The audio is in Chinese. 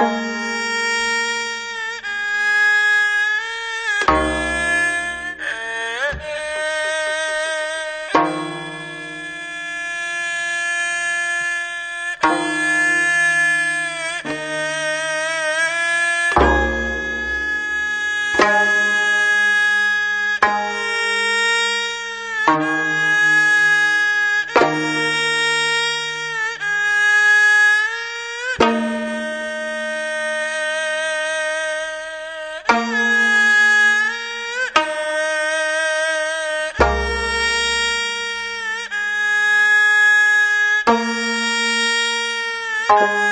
Bye. Música